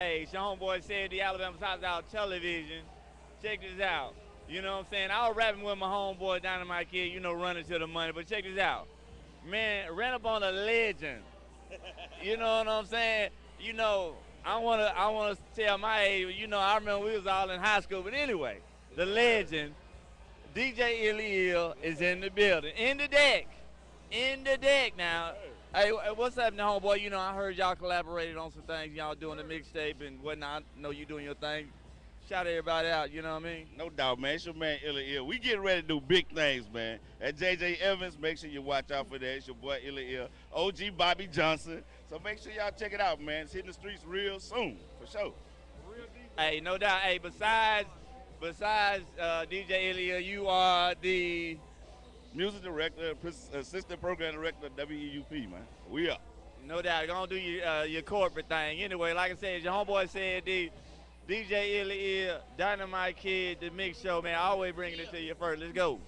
Hey, it's your homeboy Ced D Alabama South Out Television. Check this out. You know what I'm saying? I was rapping with my homeboy Dynomite Kid, you know, running to the money. But check this out. Man, ran up on a legend. You know what I'm saying? You know, I wanna I wanna tell my age, you know, I remember we was all in high school, but anyway, the legend, DJ Illie Ill is in the building. In the deck. In the deck now. Hey, what's now, homeboy? You know, I heard y'all collaborated on some things. Y'all doing the mixtape and whatnot. I know you doing your thing. Shout everybody out, you know what I mean? No doubt, man. It's your man Illie Ill. We getting ready to do big things, man. At JJ Evans, make sure you watch out for that. It's your boy Illie Ill. OG Bobby Johnson. So make sure y'all check it out, man. It's hitting the streets real soon, for sure. Hey, no doubt. Hey, besides besides uh, DJ Ilya, you are the Music director, assistant program director WEUP, man. We up. no doubt gonna do your uh, your corporate thing. Anyway, like I said, your homeboy Ced D DJ Ilya, Dynomite Kid, the mix show, man. Always bringing it to you first. Let's go.